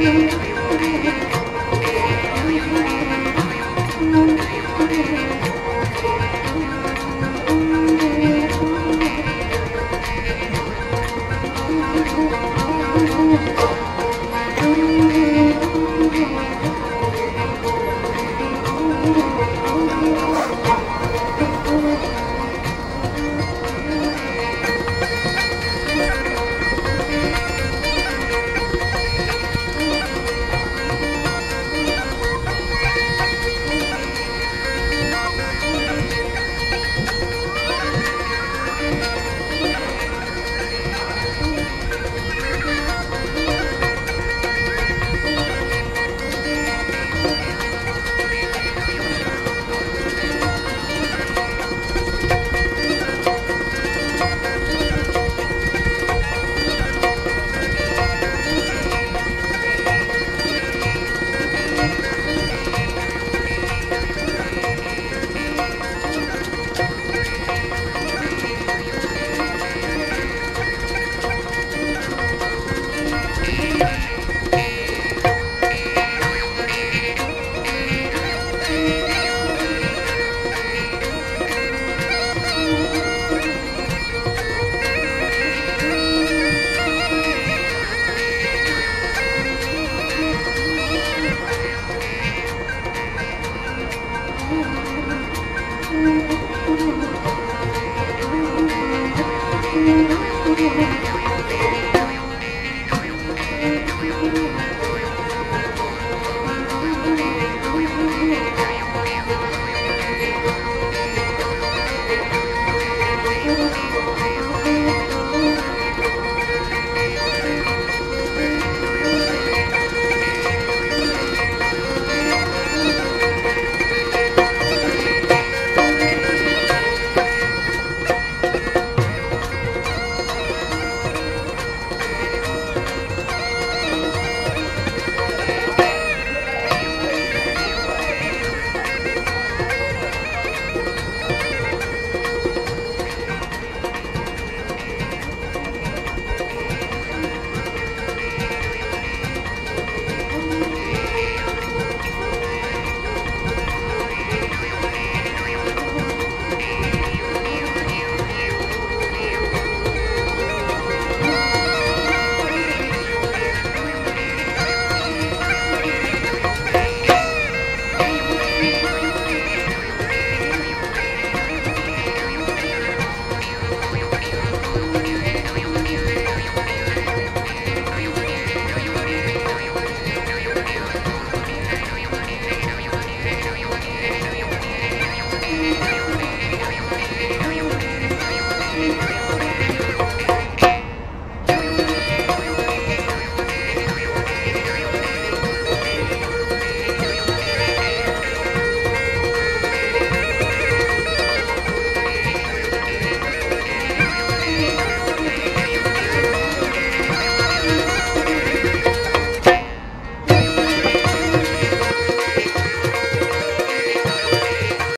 you.